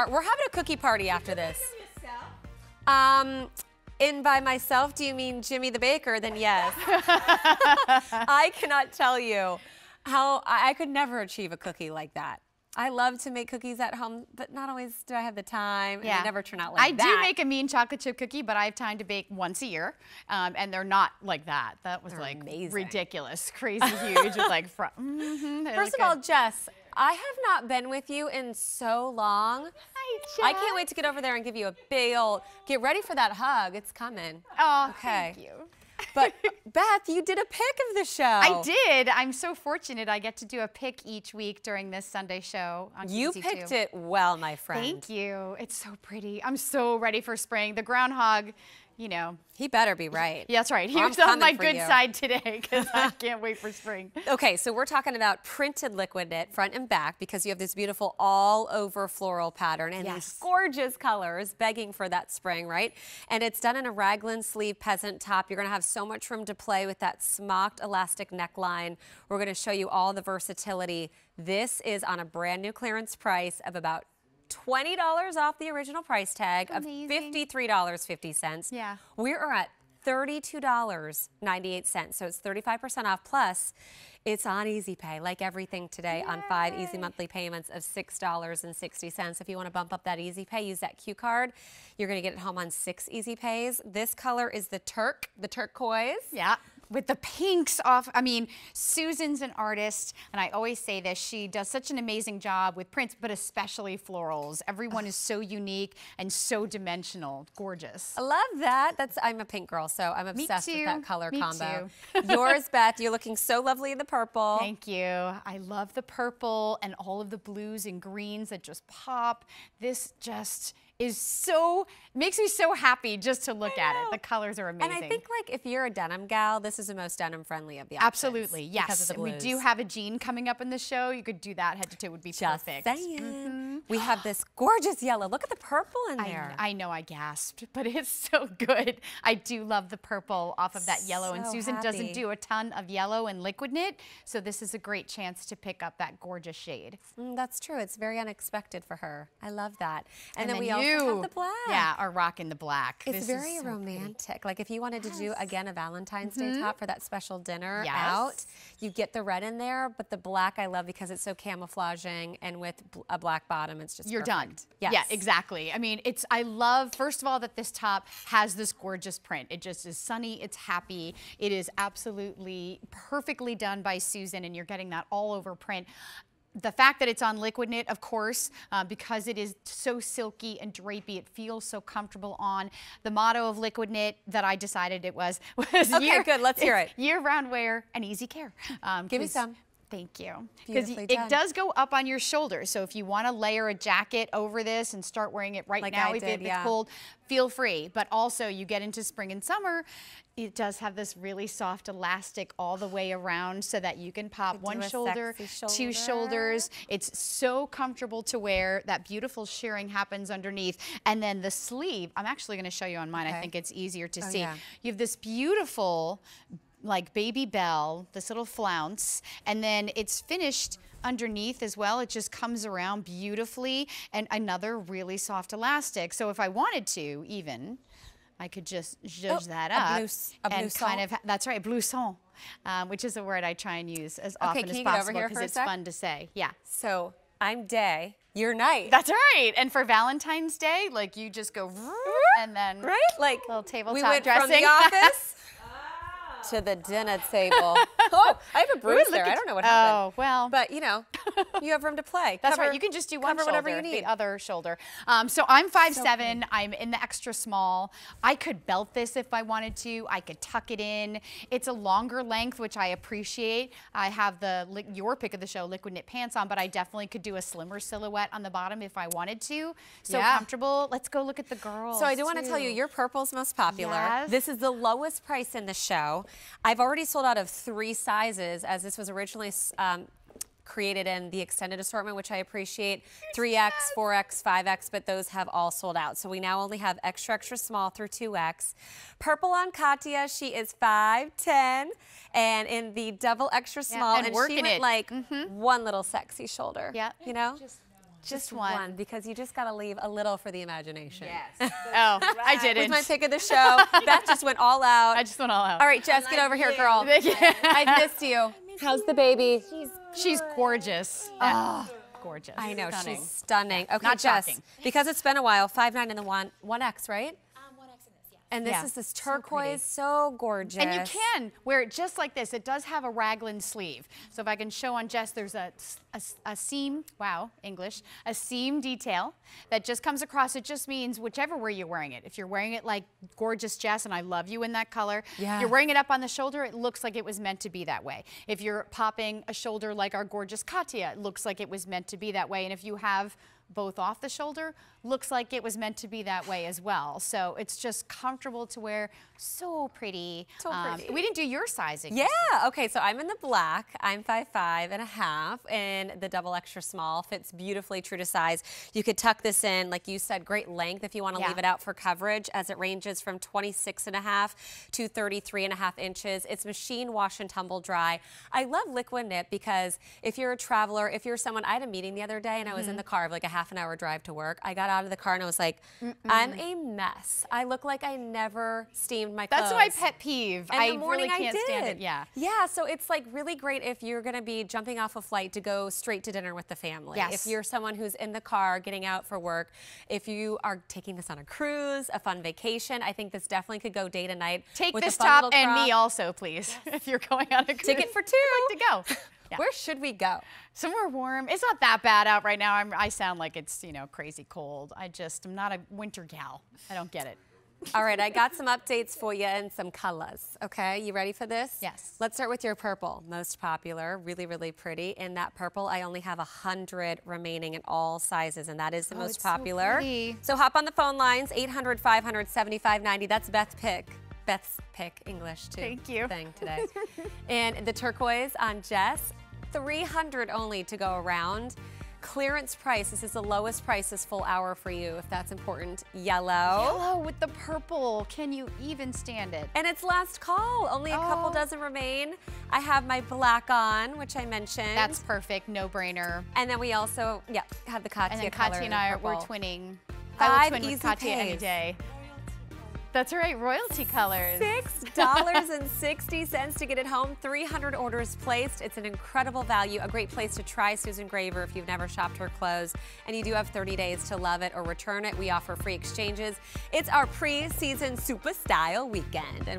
are. We're having a cookie party after this. Um, in by myself, do you mean Jimmy the Baker? Then yes. I cannot tell you how I, could never achieve a cookie like that. I love to make cookies at home, but not always do I have the time. Yeah. And they never turn out like I that. I do make a mean chocolate chip cookie, but I have time to bake once a year. Um, and they're not like that. That was they're like amazing. ridiculous, crazy huge. with like, mm -hmm, First of all, Jess, I have not been with you in so long. Hi, Jess. I can't wait to get over there and give you a big old, get ready for that hug. It's coming. Oh, okay. thank you. But Beth, you did a pick of the show. I did. I'm so fortunate. I get to do a pick each week during this Sunday show. On You picked it well, my friend. Thank you. It's so pretty. I'm so ready for spring. The groundhog you know. He better be right. Yeah, that's right. He's on my good you. side today because I can't wait for spring. Okay, so we're talking about printed liquid knit front and back because you have this beautiful all over floral pattern and yes. these gorgeous colors begging for that spring, right? And it's done in a raglan sleeve peasant top. You're gonna have so much room to play with that smocked elastic neckline. We're gonna show you all the versatility. This is on a brand new clearance price of about $20 off the original price tag Amazing. of $53.50. Yeah. We are at $32.98. So it's 35% off. Plus, it's on Easy Pay, like everything today, Yay. on five easy monthly payments of $6.60. If you want to bump up that Easy Pay, use that Q card. You're going to get it home on six Easy Pays. This color is the Turk, the turquoise. Yeah with the pinks off. I mean, Susan's an artist, and I always say this, she does such an amazing job with prints, but especially florals. Everyone is so unique and so dimensional. Gorgeous. I love that. That's I'm a pink girl, so I'm obsessed with that color Me combo. Yours, Beth, you're looking so lovely in the purple. Thank you. I love the purple and all of the blues and greens that just pop. This just is so, makes me so happy just to look at it. The colors are amazing. And I think like if you're a denim gal, this is the most denim friendly of the options. Absolutely, yes. we do have a jean coming up in the show. You could do that head to toe would be just perfect. Saying. Mm -hmm. We have this gorgeous yellow. Look at the purple in there. I, I, know I gasped, but it's so good. I do love the purple off of that yellow. So and Susan happy. doesn't do a ton of yellow and liquid knit, so this is a great chance to pick up that gorgeous shade. Mm, that's true. It's very unexpected for her. I love that. And, and then, then, we also black. Yeah, are rocking the black. It's this very so romantic. Pretty. Like if you wanted yes. to do, again, a Valentine's mm -hmm. Day mm-hmm. top for that special dinner yes. out, you get the red in there, but the black I love because it's so camouflaging and with a black bottom, it's just You're perfect. done. Yes. Yeah, exactly. I mean, it's, I love, first of all, that this top has this gorgeous print. It just is sunny, it's happy. It is absolutely perfectly done by Susan and you're getting that all over print the fact that it's on liquid knit, of course, uh, because it is so silky and drapey, it feels so comfortable on. The motto of liquid knit that I decided it was was okay, year, good. Let's hear it. Year-round wear and easy care. Um, Give me some. Thank you. Because it does go up on your shoulders. So if you want to layer a jacket over this and start wearing it right like now, I if did, it's yeah. cold, feel free. But also you get into spring and summer, it does have this really soft elastic all the way around so that you can pop one shoulder, shoulder, two shoulders. It's so comfortable to wear. That beautiful shearing happens underneath. And then the sleeve, I'm actually going to show you on mine. Okay. I think it's easier to oh, see. Yeah. You have this beautiful like baby bell, this little flounce, and then it's finished underneath as well. It just comes around beautifully and another really soft elastic. So if I wanted to even, I could just zhuzh oh, that up. A a and kind of, that's right, blouson, um, which is a word I try and use as okay, often as possible because it's fun to say. Yeah. So I'm day, you're night. That's right. And for Valentine's Day, like you just go and then right, like little tabletop we went dressing. from the office to the dinner table. oh, I have a bruise there. I don't know what happened. Oh, well. But, you know, you have room to play. That's cover, right. You can just do one cover shoulder, whatever you need. the other shoulder. Um, so I'm 5'7". So I'm in the extra small. I could belt this if I wanted to. I could tuck it in. It's a longer length, which I appreciate. I have the your pick of the show, liquid knit pants on, but I definitely could do a slimmer silhouette on the bottom if I wanted to. So yeah. comfortable. Let's go look at the girls. So I do want to tell you, your purple's most popular. Yes. This is the lowest price in the show. I've already sold out of three sizes as this was originally um, created in the extended assortment, which I appreciate. 3X, 4X, 5X, but those have all sold out. So we now only have extra, extra small through 2X. Purple on Katya, she is 5'10", and in the double extra small, yeah, and, and working she went it. like mm -hmm. one little sexy shoulder. Yeah. You know? Just Just, one. one. because you just got to leave a little for the imagination. Yes. oh, I didn't. Was my pick of the show. Beth just went all out. I just went all out. All right, Jess, get over you. here, girl. I missed you. How's the baby? She's, she's gorgeous. Oh, gorgeous. I know, stunning. she's stunning. Okay, Not Jess, shocking. because it's been a while, five nine and the one, 1X, right? And this Yeah. is this turquoise, so, gorgeous. And you can wear it just like this. It does have a raglan sleeve. So if I can show on Jess, there's a, a, a seam, wow, English, a seam detail that just comes across. It just means whichever way you're wearing it. If you're wearing it like gorgeous Jess, and I love you in that color, Yes. you're wearing it up on the shoulder, it looks like it was meant to be that way. If you're popping a shoulder like our gorgeous Katya, it looks like it was meant to be that way. And if you have both off the shoulder, looks like it was meant to be that way as well. So it's just comfortable to wear, so pretty. So pretty. we didn't do your sizing. Yeah, okay, so I'm in the black. I'm five five and a half, and the double extra small fits beautifully true to size. You could tuck this in, like you said, great length if you want to Yeah. leave it out for coverage, as it ranges from 26 and a half to 33 and a half inches. It's machine wash and tumble dry. I love liquid knit because if you're a traveler, if you're someone, I had a meeting the other day and I was in Mm-hmm. the car, of like a half an hour drive to work. I got out of the car and I was like, I'm a mess. I look like I never steamed my clothes. That's my pet peeve. And I the morning really can't I did. stand it. Yeah. Yeah, so it's like really great if you're going to be jumping off a flight to go straight to dinner with the family. Yes. If you're someone who's in the car getting out for work, if you are taking this on a cruise, a fun vacation, I think this definitely could go day to night. Take this top and me also, please, if you're going on a cruise. Ticket for two. I'd like to go. Yeah. Where should we go? Somewhere warm. It's not that bad out right now. I'm, I sound like it's, you know, crazy cold. I just, I'm not a winter gal. I don't get it. All right, I got some updates for you and some colors. Okay, you ready for this? Yes. Let's start with your purple, most popular, really, really pretty. In that purple, I only have a hundred remaining in all sizes, and that is the Oh, most so popular. pretty. so hop on the phone lines, 800 500 7590. That's Beth's pick. Beth's pick English too. Thank you. Thing today. and the turquoise on Jess, 300 only to go around. Clearance price. This is the lowest price this full hour for you, if that's important. Yellow. Yellow with the purple. Can you even stand it? And it's last call. Only a couple Oh. dozen remain. I have my black on, which I mentioned. That's perfect. No brainer. and then we also, yeah, have the Katya And then Katya and I are we're twinning. I will Five twin with easy Katya any day. That's right, royalty colors. Six dollars and sixty cents to get it home. 300 orders placed. It's an incredible value. A great place to try Susan Graver if you've never shopped her clothes. And you do have 30 days to love it or return it. We offer free exchanges. It's our pre-season super style weekend, and we